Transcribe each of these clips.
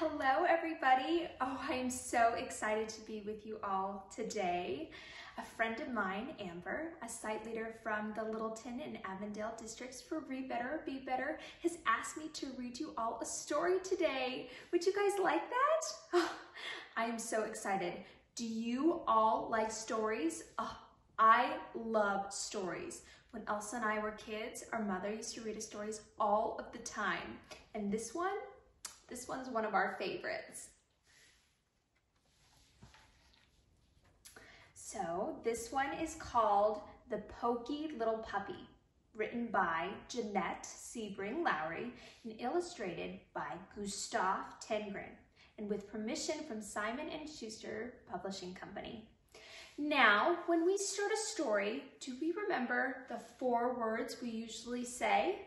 Hello, everybody. Oh, I am so excited to be with you all today. A friend of mine, Amber, a site leader from the Littleton and Avondale districts for Read Better, Be Better, has asked me to read you all a story today. Would you guys like that? Oh, I am so excited. Do you all like stories? Oh, I love stories. When Elsa and I were kids, our mother used to read us stories all of the time. And this one, this one's one of our favorites. So this one is called The Poky Little Puppy, written by Janette Sebring Lowrey and illustrated by Gustav Tenggren, and with permission from Simon & Schuster Publishing Company. Now, when we start a story, do we remember the four words we usually say?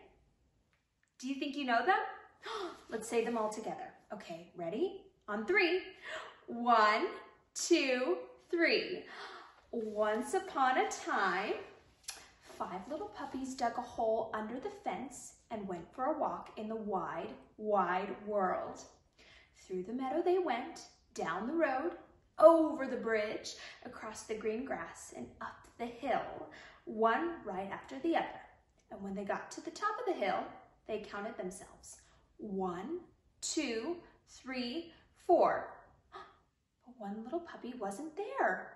Do you think you know them? Let's say them all together. Okay, ready? On three. One, two, three. Once upon a time, five little puppies dug a hole under the fence and went for a walk in the wide, wide world. Through the meadow they went, down the road, over the bridge, across the green grass, and up the hill, one right after the other. And when they got to the top of the hill, they counted themselves. One, two, three, four. But one little puppy wasn't there.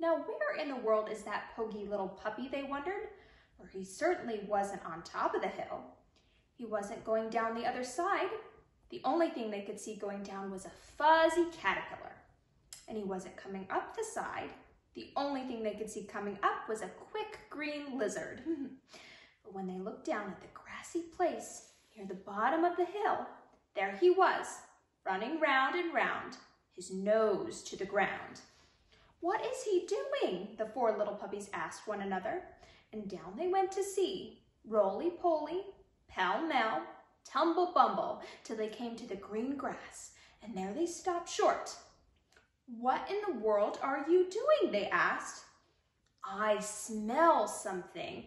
Now, where in the world is that poky little puppy, they wondered? For he certainly wasn't on top of the hill. He wasn't going down the other side. The only thing they could see going down was a fuzzy caterpillar. And he wasn't coming up the side. The only thing they could see coming up was a quick green lizard. but when they looked down at the grassy place near the bottom of the hill, there he was, running round and round, his nose to the ground. What is he doing? The four little puppies asked one another, and down they went to see, roly-poly, pell-mell, tumble-bumble, till they came to the green grass, and there they stopped short. What in the world are you doing? they asked. I smell something,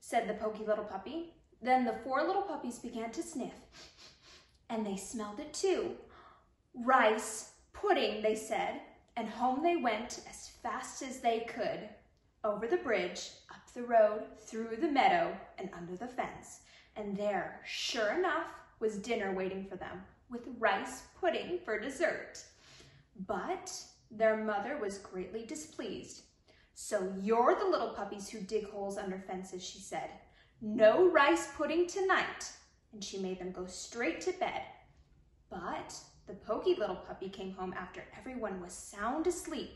said the poky little puppy. Then the four little puppies began to sniff, and they smelled it too. Rice pudding, they said, and home they went as fast as they could, over the bridge, up the road, through the meadow, and under the fence. And there, sure enough, was dinner waiting for them, with rice pudding for dessert. But their mother was greatly displeased. So you're the little puppies who dig holes under fences, she said. No rice pudding tonight. And she made them go straight to bed. But the poky little puppy came home after everyone was sound asleep.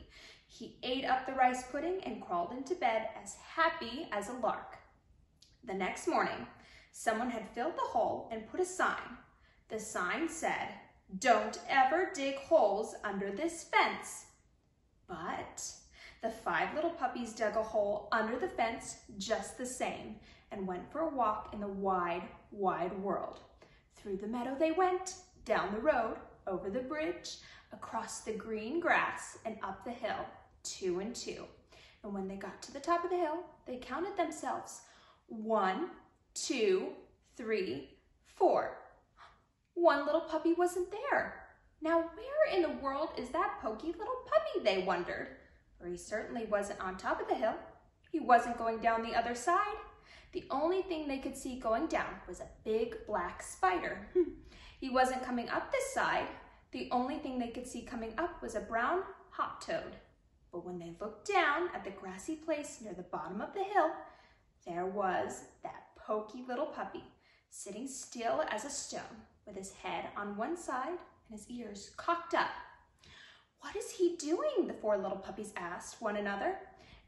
He ate up the rice pudding and crawled into bed as happy as a lark. The next morning, someone had filled the hole and put a sign. The sign said, don't ever dig holes under this fence. But the five little puppies dug a hole under the fence just the same and went for a walk in the wide, wide world. Through the meadow they went, down the road, over the bridge, across the green grass, and up the hill, two and two. And when they got to the top of the hill, they counted themselves. One, two, three, four. One little puppy wasn't there. Now, where in the world is that poky little puppy, they wondered. For he certainly wasn't on top of the hill. He wasn't going down the other side. The only thing they could see going down was a big black spider. Hmm. he wasn't coming up this side. The only thing they could see coming up was a brown hop toad. But when they looked down at the grassy place near the bottom of the hill, there was that poky little puppy sitting still as a stone with his head on one side and his ears cocked up. What is he doing? The four little puppies asked one another.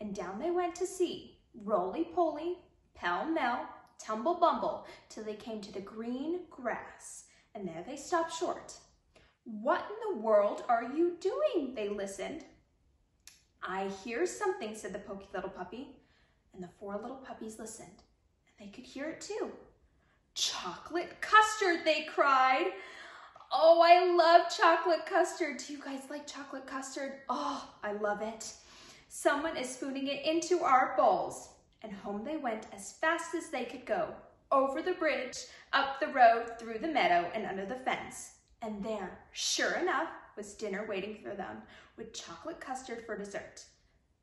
And down they went to see, roly-poly, pell-mell, tumble-bumble, till they came to the green grass, and there they stopped short. What in the world are you doing? They listened. I hear something, said the poky little puppy, and the four little puppies listened, and they could hear it too. Chocolate custard, they cried. Oh, I love chocolate custard. Do you guys like chocolate custard? Oh, I love it. Someone is spooning it into our bowls and home they went as fast as they could go, over the bridge, up the road, through the meadow, and under the fence. And there, sure enough, was dinner waiting for them with chocolate custard for dessert.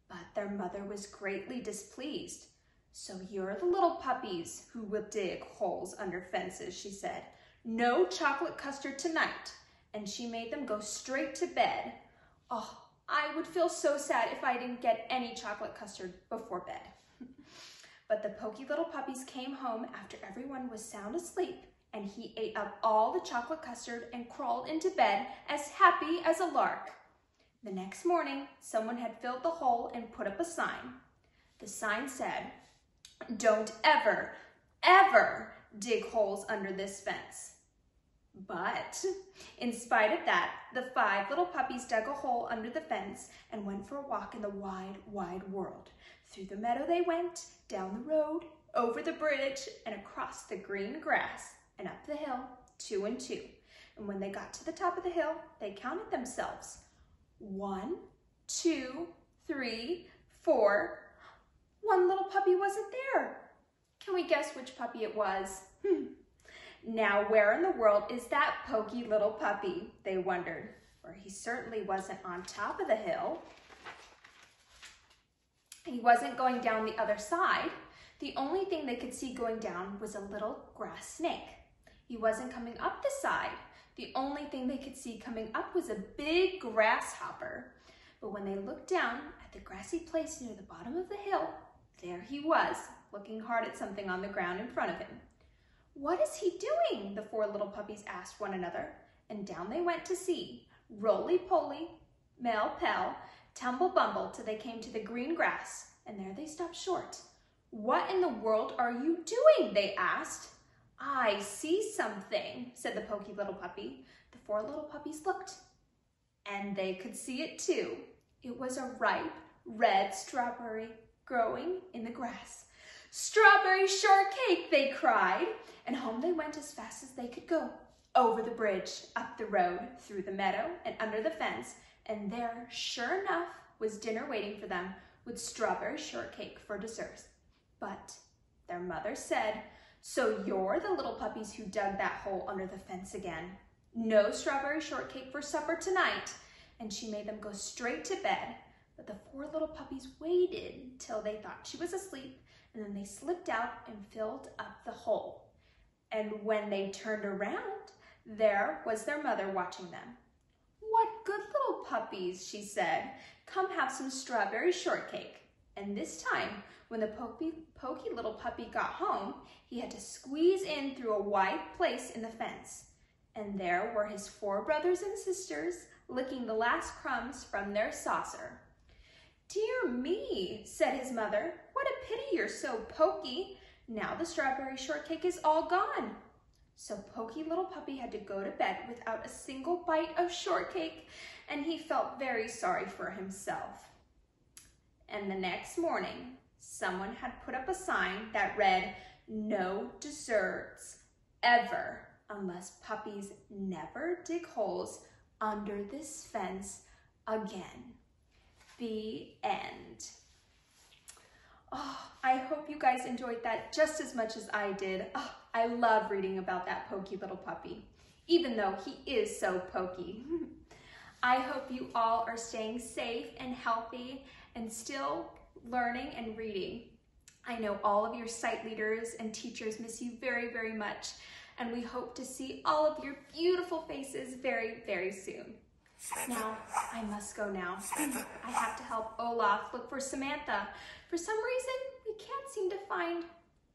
But their mother was greatly displeased. So you're the little puppies who will dig holes under fences, she said. No chocolate custard tonight. And she made them go straight to bed. Oh, I would feel so sad if I didn't get any chocolate custard before bed. but the pokey little puppies came home after everyone was sound asleep and he ate up all the chocolate custard and crawled into bed as happy as a lark. The next morning, someone had filled the hole and put up a sign. The sign said, don't ever, ever dig holes under this fence. But in spite of that, the five little puppies dug a hole under the fence and went for a walk in the wide, wide world. Through the meadow they went, down the road, over the bridge, and across the green grass, and up the hill, two and two. And when they got to the top of the hill, they counted themselves. One, two, three, four. One little puppy wasn't there. Can we guess which puppy it was? Hmm. Now, where in the world is that pokey little puppy? They wondered, for he certainly wasn't on top of the hill. He wasn't going down the other side. The only thing they could see going down was a little grass snake. He wasn't coming up the side. The only thing they could see coming up was a big grasshopper. But when they looked down at the grassy place near the bottom of the hill, there he was, looking hard at something on the ground in front of him. What is he doing? The four little puppies asked one another, and down they went to see. Roly-poly, Mel-Pell, Tumble-Bumble till they came to the green grass, and there they stopped short. What in the world are you doing? they asked. I see something, said the pokey little puppy. The four little puppies looked, and they could see it too. It was a ripe, red strawberry growing in the grass. Strawberry shortcake, they cried, and home they went as fast as they could go. Over the bridge, up the road, through the meadow, and under the fence, and there, sure enough, was dinner waiting for them with strawberry shortcake for dessert. But their mother said, so you're the little puppies who dug that hole under the fence again. No strawberry shortcake for supper tonight. And she made them go straight to bed. But the four little puppies waited till they thought she was asleep and then they slipped out and filled up the hole. And when they turned around, there was their mother watching them. What good little puppies, she said. Come have some strawberry shortcake. And this time, when the pokey, pokey little puppy got home, he had to squeeze in through a wide place in the fence. And there were his four brothers and sisters licking the last crumbs from their saucer. Dear me, said his mother, what a pity you're so pokey. Now the strawberry shortcake is all gone. So Pokey Little Puppy had to go to bed without a single bite of shortcake, and he felt very sorry for himself. And the next morning, someone had put up a sign that read, no desserts ever unless puppies never dig holes under this fence again. The end. Oh, I hope you guys enjoyed that just as much as I did. Oh, I love reading about that pokey little puppy, even though he is so pokey. I hope you all are staying safe and healthy and still learning and reading. I know all of your site leaders and teachers miss you very, very much, and we hope to see all of your beautiful faces very, very soon. Now, I must go now. I have to help Olaf look for Samantha. For some reason, we can't seem to find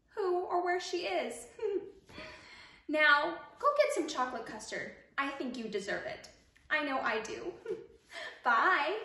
who or where she is. now, go get some chocolate custard. I think you deserve it. I know I do. Bye.